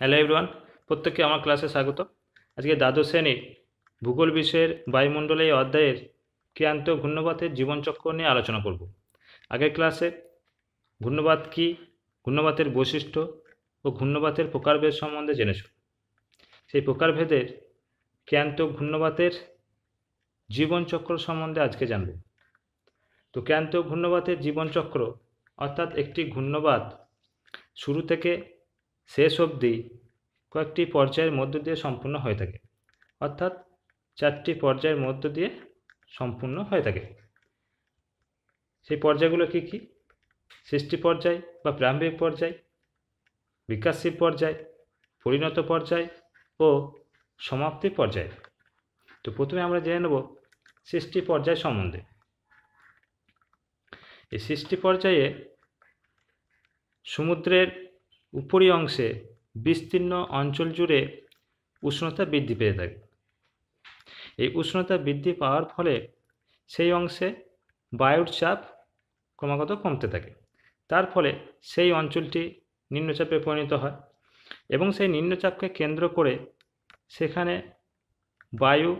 Hello everyone প্রত্যেককে আমার ক্লাসে স্বাগত। আজকে দ্বাদশ শ্রেণির ভূগোল বিষয়ের বায়ুমণ্ডলে অধ্যায়ের ক্রিয়ান্ত ঘূর্ণবাতের জীবনচক্র নিয়ে আলোচনা করব। আগের ক্লাসে ঘূর্ণবাত কী ঘূর্ণবাতের বৈশিষ্ট্য ও ঘূর্ণবাতের প্রকারভেদ সম্বন্ধে জেনেছ। সেই প্রকারভেদের ক্রিয়ান্ত ঘূর্ণবাতের জীবনচক্র সম্বন্ধে আজকে জানব। তো ক্রিয়ান্ত ঘূর্ণবাতের জীবনচক্র অর্থাৎ একটি ঘূর্ণবাত শুরু থেকে শেষ অবধি কয়েকটি পর্যায়ের মধ্য দিয়ে সম্পূর্ণ হয়ে থাকে। অর্থাৎ চারটি পর্যায়ের মধ্য দিয়ে সম্পূর্ণ হয়ে থাকে। সেই পর্যায়গুলো কী কী? সৃষ্টি পর্যায় বা প্রারম্ভিক পর্যায়, বিকাশশীল পর্যায়, পরিণত পর্যায় ও সমাপ্তি পর্যায়। তো প্রথমে আমরা জেনে নেব সৃষ্টি পর্যায় সম্বন্ধে। এই সৃষ্টি পর্যায়ে সমুদ্রের উপরি অংশে বিস্তীর্ণ অঞ্চল জুড়ে উষ্ণতা বৃদ্ধি পেয়ে থাকে। এই উষ্ণতা বৃদ্ধি পাওয়ার ফলে সেই অংশে বায়ুর চাপ ক্রমাগত কমতে থাকে। তার ফলে সেই অঞ্চলটি নিম্নচাপে পরিণত হয় এবং সেই নিম্নচাপকে কেন্দ্র করে সেখানে বায়ু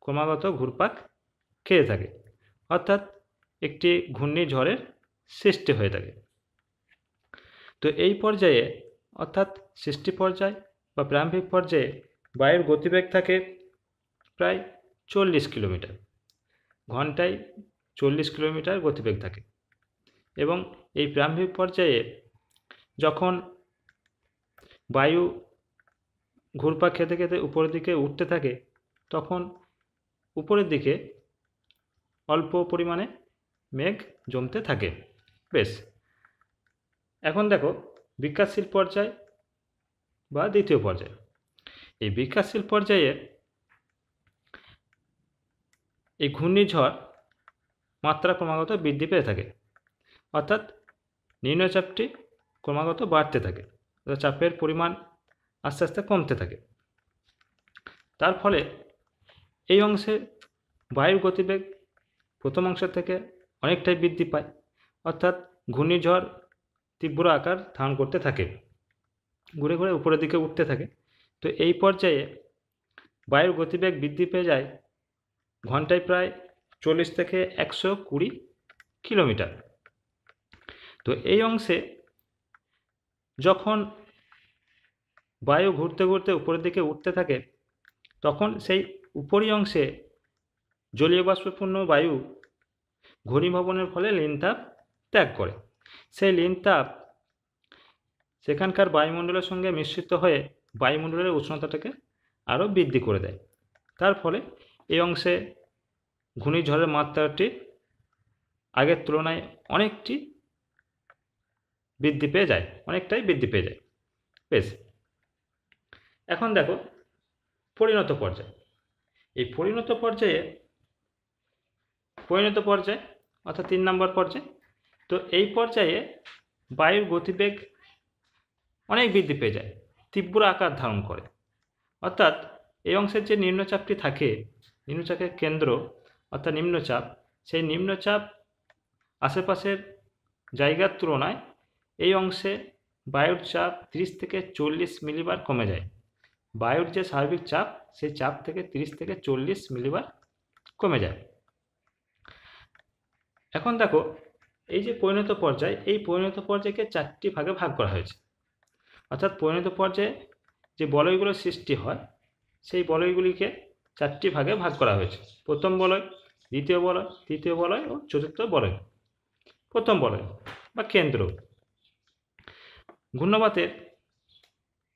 ক্রমাগত ঘুরপাক খেয়ে থাকে। অর্থাৎ একটি ঘূর্ণিঝড়ের সৃষ্টি হয়ে থাকে। তো এই পর্যায়ে, অর্থাৎ সৃষ্টি পর্যায় বা প্রারম্ভিক পর্যায়ে বায়ুর গতিবেগ থাকে প্রায় চল্লিশ কিলোমিটার। ঘন্টায় চল্লিশ কিলোমিটার গতিবেগ থাকে। এবং এই প্রারম্ভিক পর্যায়ে যখন বায়ু ঘুরপাক খেতে খেতে উপরের দিকে উঠতে থাকে, তখন উপরের দিকে অল্প পরিমাণে মেঘ জমতে থাকে। বেশ। এখন দেখো বিকাশশীল পর্যায় বা দ্বিতীয় পর্যায়। এই বিকাশশীল পর্যায়ে এই ঘূর্ণিঝড় মাত্রা ক্রমাগত বৃদ্ধি পেয়ে থাকে। অর্থাৎ নিম্নচাপটি ক্রমাগত বাড়তে থাকে চাপের পরিমাণ আস্তে আস্তে কমতে থাকে। তার ফলে এই অংশে বায়ুর গতিবেগ প্রথম অংশ থেকে অনেকটাই বৃদ্ধি পায়। অর্থাৎ ঘূর্ণিঝড় তীব্র আকার ধারণ করতে থাকে। ঘুরে ঘুরে উপরের দিকে উঠতে থাকে। তো এই পর্যায়ে বায়ুর গতিবেগ বৃদ্ধি পেয়ে যায় ঘন্টায় প্রায় চল্লিশ থেকে একশো কুড়ি কিলোমিটার। তো এই অংশে যখন বায়ু ঘুরতে ঘুরতে উপরের দিকে উঠতে থাকে, তখন সেই উপরি অংশে জলীয় বাষ্পপূর্ণ বায়ু ঘনীভবনের ফলে লিনতাপ ত্যাগ করে। সেই লিন তাপ সেখানকার বায়ুমণ্ডলের সঙ্গে মিশ্রিত হয়ে বায়ুমণ্ডলের উষ্ণতাটাকে আরও বৃদ্ধি করে দেয়। তার ফলে এই অংশে ঘূর্ণিঝড়ের মাত্রাটি আগের তুলনায় অনেকটি বৃদ্ধি পেয়ে যায়, অনেকটাই বৃদ্ধি পেয়ে যায়। বেশ। এখন দেখো পরিণত পর্যায়। এই পরিণত পর্যায়ে, পরিণত পর্যায় অর্থাৎ তিন নম্বর পর্যায় তো এই পর্যায়ে বায়ুর গতিবেগ অনেক বৃদ্ধি পেয়ে যায়, তীব্র আকার ধারণ করে। অর্থাৎ এই অংশের যে নিম্নচাপটি থাকে, নিম্নচাপের কেন্দ্র অর্থাৎ নিম্নচাপ, সেই নিম্নচাপ আশেপাশের জায়গার তুলনায় এই অংশে বায়ুর চাপ তিরিশ থেকে চল্লিশ মিলিবার কমে যায়। বায়ুর যে স্বাভাবিক চাপ, সেই চাপ থেকে তিরিশ থেকে চল্লিশ মিলিবার কমে যায়। এখন দেখো এই যে পরিণত পর্যায়, এই পরিণত পর্যায়কে চারটি ভাগে ভাগ করা হয়েছে। অর্থাৎ পরিণত পর্যায়ে যে বলয়গুলোর সৃষ্টি হয়, সেই বলয়গুলিকে চারটি ভাগে ভাগ করা হয়েছে। প্রথম বলয়, দ্বিতীয় বলয়, তৃতীয় বলয় ও চতুর্থ বলয়। প্রথম বলয় বা কেন্দ্র। ঘূর্ণবাতের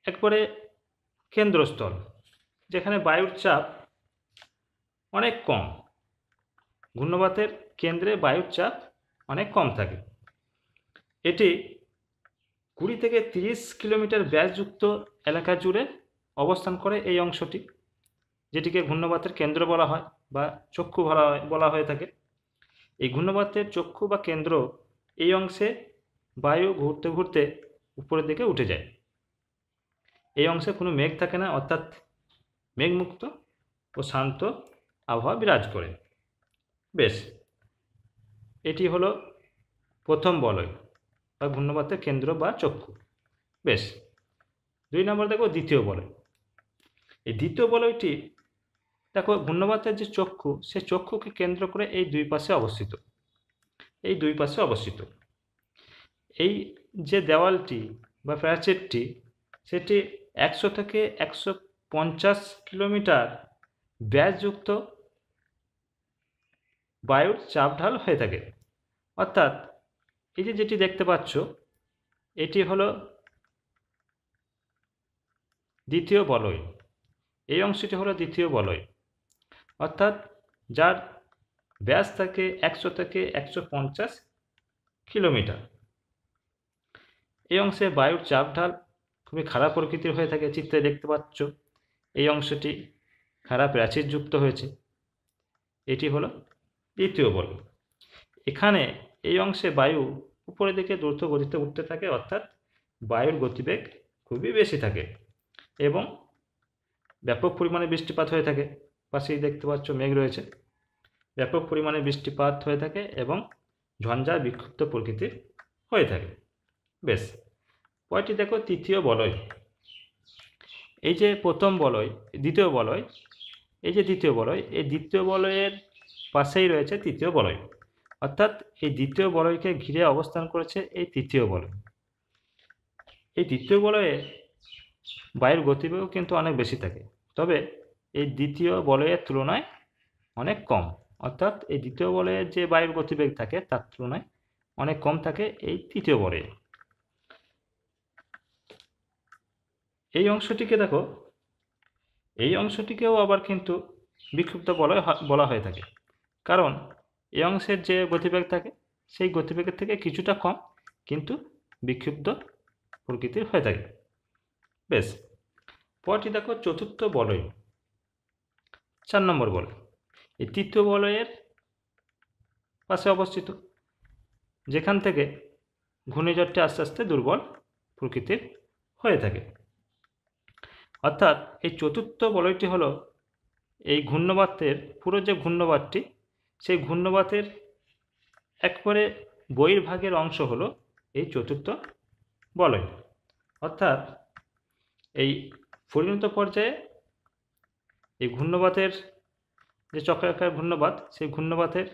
একবারে কেন্দ্রস্থল, যেখানে বায়ুর চাপ অনেক কম। ঘূর্ণবাতের কেন্দ্রে বায়ুর চাপ অনেক কম থাকে। এটি কুড়ি থেকে তিরিশ কিলোমিটার ব্যাসযুক্ত এলাকা জুড়ে অবস্থান করে এই অংশটি, যেটিকে ঘূর্ণবাতের কেন্দ্র বলা হয় বা চক্ষু বলা বলা হয়ে থাকে। এই ঘূর্ণবাতের চক্ষু বা কেন্দ্র এই অংশে বায়ু ঘুরতে ঘুরতে উপরের দিকে উঠে যায়। এই অংশে কোনো মেঘ থাকে না, অর্থাৎ মেঘমুক্ত ও শান্ত আবহাওয়া বিরাজ করে। বেশ এটি হলো প্রথম বলয় বা ঘূর্ণবাতের কেন্দ্র বা চক্ষু। বেশ, দুই নম্বর দেখো দ্বিতীয় বলয়। এই দ্বিতীয় বলয়টি, দেখো ঘূর্ণবাতের যে চক্ষু, সে চক্ষুকে কেন্দ্র করে এই দুই পাশে অবস্থিত। এই দুই পাশে অবস্থিত। এই যে দেওয়ালটি বা প্রাচীরটি, সেটি একশো থেকে একশো পঞ্চাশ কিলোমিটার ব্যাসযুক্ত বায়ুর চাপ ঢাল হয়ে থাকে। অর্থাৎ এই যে যেটি দেখতে পাচ্ছ, এটি হলো দ্বিতীয় বলয়। এই অংশটি হলো দ্বিতীয় বলয়। অর্থাৎ যার ব্যাস থাকে একশো থেকে একশো পঞ্চাশ কিলোমিটার। এই অংশে বায়ুর চাপ ঢাল খুবই খারাপ প্রকৃতির হয়ে থাকে, চিত্রে দেখতে পাচ্ছ। এই অংশটি খারাপ প্রাচীর যুক্ত হয়েছে। এটি হলো দ্বিতীয় বল এখানে এই অংশে বায়ু উপরের দিকে দ্রুত গতিতে উঠতে থাকে, অর্থাৎ বায়ুর গতিবেগ খুবই বেশি থাকে এবং ব্যাপক পরিমাণে বৃষ্টিপাত হয়ে থাকে। পাশেই দেখতে পাচ্ছ মেঘ রয়েছে। ব্যাপক পরিমাণে বৃষ্টিপাত হয়ে থাকে এবং ঝঞ্ঝা বিক্ষুব্ধ প্রকৃতির হয়ে থাকে। বেশ পরটি দেখো তৃতীয় বলয়। এই যে প্রথম বলয়, দ্বিতীয় বলয়, এই যে দ্বিতীয় বলয়, এই দ্বিতীয় বলয়ের পাশেই রয়েছে তৃতীয় বলয়। অর্থাৎ এই দ্বিতীয় বলয়কে ঘিরে অবস্থান করেছে এই তৃতীয় বলয়। এই দ্বিতীয় বলয়ে বায়ুর গতিবেগও কিন্তু অনেক বেশি থাকে, তবে এই দ্বিতীয় বলয়ের তুলনায় অনেক কম। অর্থাৎ এই দ্বিতীয় বলয়ের যে বায়ুর গতিবেগ থাকে তার তুলনায় অনেক কম থাকে এই তৃতীয় বলয়ে। এই অংশটিকে দেখো, এই অংশটিকেও আবার কিন্তু বিক্ষুব্ধ বলয় বলা হয়ে থাকে। কারণ এই অংশের যে গতিবেগ থাকে, সেই গতিবেগের থেকে কিছুটা কম, কিন্তু বিক্ষুব্ধ প্রকৃতির হয়ে থাকে। বেশ, পরটি দেখো চতুর্থ বলয়। চার নম্বর বলয়। এই তৃতীয় বলয়ের পাশে অবস্থিত, যেখান থেকে ঘূর্ণিঝড়টি আস্তে আস্তে দুর্বল প্রকৃতির হয়ে থাকে। অর্থাৎ এই চতুর্থ বলয়টি হলো এই ঘূর্ণবাতের পুরো যে ঘূর্ণবাতটি সেই ঘূর্ণবাতের একবারে বহির্ভাগের অংশ হলো এই চতুর্থ বলয়। অর্থাৎ এই পরিণত পর্যায়ে এই ঘূর্ণবাতের যে চক্রাকার ঘূর্ণবাত, সেই ঘূর্ণবাতের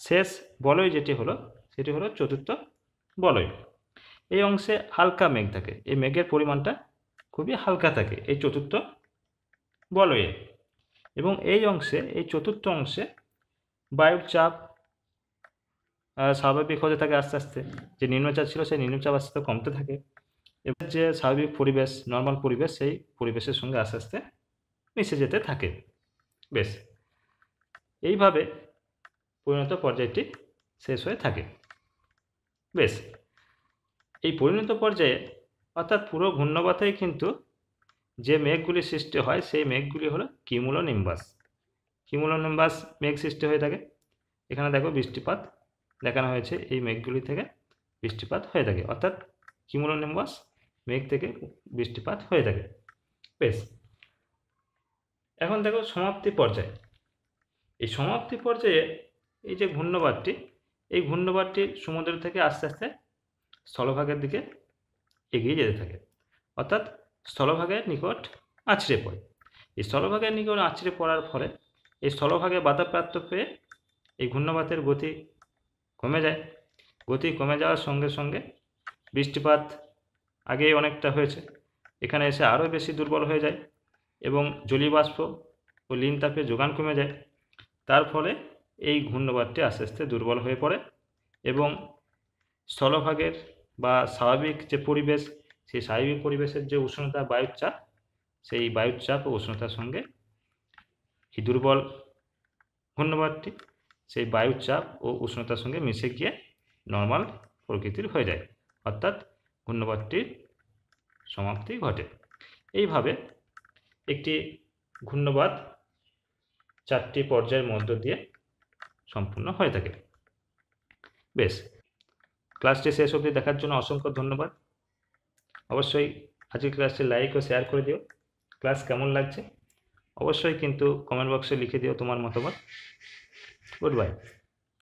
শেষ বলয় যেটি হলো, সেটি হলো চতুর্থ বলয়। এই অংশে হালকা মেঘ থাকে। এই মেঘের পরিমাণটা খুবই হালকা থাকে এই চতুর্থ বলয়ে। এবং এই অংশে, এই চতুর্থ অংশে বায়ুর চাপ স্বাভাবিক হতে থাকে আস্তে আস্তে। যে নিম্নচাপ ছিল সেই নিম্নচাপ আস্তে আস্তে কমতে থাকে। এবার যে স্বাভাবিক পরিবেশ নর্মাল পরিবেশ, সেই পরিবেশের সঙ্গে আস্তে আস্তে মিশে যেতে থাকে। বেশ। এইভাবে পরিণত পর্যায়টি শেষ হয়ে থাকে। বেশ। এই পরিণত পর্যায়ে অর্থাৎ পুরো ঘূর্ণবাতেই কিন্তু যে মেঘগুলি সৃষ্টি হয়, সেই মেঘগুলি হলো কিমুলো নিম্বাস কিমুলো নিম্বাস মেঘ সৃষ্টি হয়ে থাকে। এখানে দেখো বৃষ্টিপাত দেখানো হয়েছে এই মেঘগুলি থেকে বৃষ্টিপাত হয়ে থাকে। অর্থাৎ কিমুলো নিম্বাস মেঘ থেকে বৃষ্টিপাত হয়ে থাকে। বেশ। এখন দেখো সমাপ্তি পর্যায়ে। এই সমাপ্তি পর্যায়ে এই যে ঘূর্ণবাদটি, এই ঘূর্ণবাদটি সমুদ্র থেকে আস্তে আস্তে স্থলভাগের দিকে এগিয়ে যেতে থাকে। অর্থাৎ স্থলভাগের নিকট আছড়ে পড়ে। এই স্থলভাগের নিকট আছড়ে পড়ার ফলে এই স্থলভাগে বাধাপ্রাপ্ত পেয়ে এই ঘূর্ণবাতের গতি কমে যায়। গতি কমে যাওয়ার সঙ্গে সঙ্গে বৃষ্টিপাত আগেই অনেকটা হয়েছে। এখানে এসে আরও বেশি দুর্বল হয়ে যায় এবং জলীয়বাষ্প ও লিন তাপের যোগান কমে যায়। তার ফলে এই ঘূর্ণবাদটি আস্তে আস্তে দুর্বল হয়ে পড়ে এবং স্থলভাগের বা স্বাভাবিক যে পরিবেশ, সেই স্বাভাবিক পরিবেশের যে উষ্ণতা বায়ুর চাপ সেই বায়ুর চাপ ও উষ্ণতার সঙ্গে এই দুর্বল ঘূর্ণবাদটি সেই বায়ুর চাপ ও উষ্ণতার সঙ্গে মিশে গিয়ে নর্মাল প্রকৃতির হয়ে যায়। অর্থাৎ ঘূর্ণবাদটির সমাপ্তি ঘটে। এইভাবে একটি ঘূর্ণবাদ চারটি পর্যায়ের মধ্য দিয়ে সম্পূর্ণ হয়ে থাকে। বেশ ক্লাসটি শেষ অবধি দেখার জন্য অসংখ্য ধন্যবাদ। অবশ্যই আজকের ক্লাসটি লাইক ও শেয়ার করে দিও। ক্লাস কেমন লাগছে? অবশ্যই কিন্তু কমেন্ট বক্সে লিখে দিও তোমার মতামত। Good bye